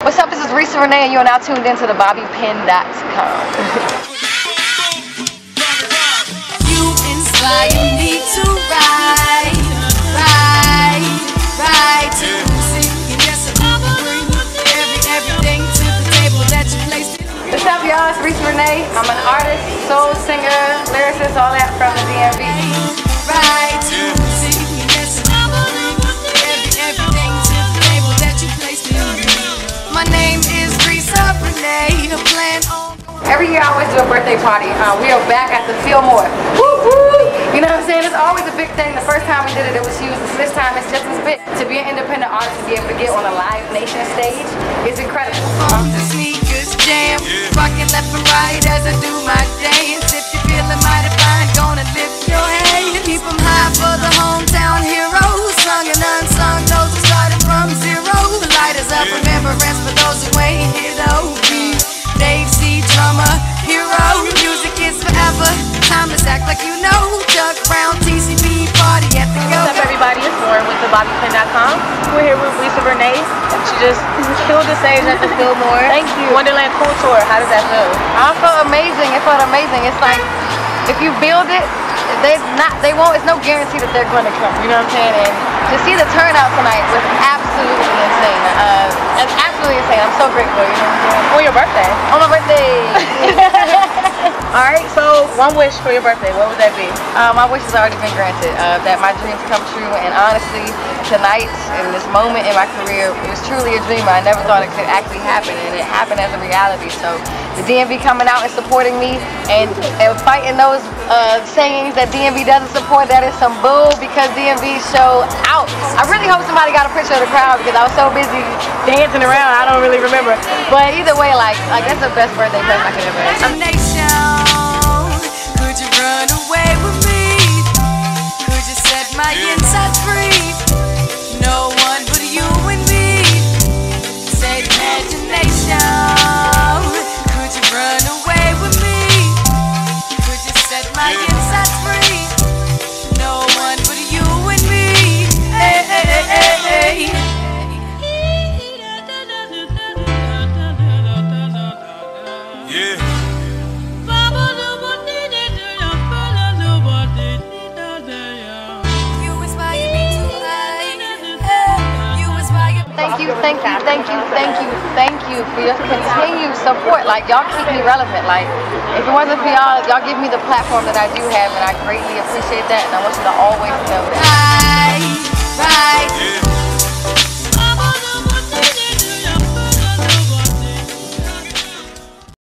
What's up? This is Reesa Renee, and you are now tuned into the BobbyPen.com. You inspire me to ride, ride, ride to see. And yes, I will bring every, everything to the table that you placed. What's up, y'all? It's Reesa Renee. I'm an artist, soul singer, lyricist, all that from the DMV. Every year I always do a birthday party. Uh, we are back at the Fillmore. Woo woo! You know what I'm saying? It's always a big thing. The first time we did it, it was huge. This time it's just as big. To be an independent artist and be able to get on a live nation stage is incredible. on the sneakers jam. Rocking left and right as I do my dance. You know. Chuck Brown, TCB, party at the. What's up, everybody? It's Lauren with the. We're here with Reesa Renee. She just killed the stage at the Fillmore. Thank you. Wonderland Cool Tour. How does that feel? I felt amazing. It felt amazing. It's like if you build it, they not they won't. It's no guarantee that they're going to come. You know what I'm saying? And to see the turnout tonight was absolutely insane. Uh, it's absolutely insane. I'm so grateful. You know what I'm saying? On your birthday. On my birthday. One wish for your birthday. What would that be? Uh, my wish has already been granted. Uh, that my dreams come true. And honestly, tonight, in this moment in my career, it was truly a dream. I never thought it could actually happen, and it happened as a reality. So the DMV coming out and supporting me and, and fighting those uh, sayings that DMV doesn't support, that is some bull because DMV show out. I really hope somebody got a picture of the crowd because I was so busy dancing around, I don't really remember. But either way, like, like that's the best birthday present I could ever have. Thank you, thank you, thank you, thank you, for your continued support. Like y'all keep me relevant. Like if it wasn't for y'all, y'all give me the platform that I do have, and I greatly appreciate that. And I want you to always know that. Ride, ride,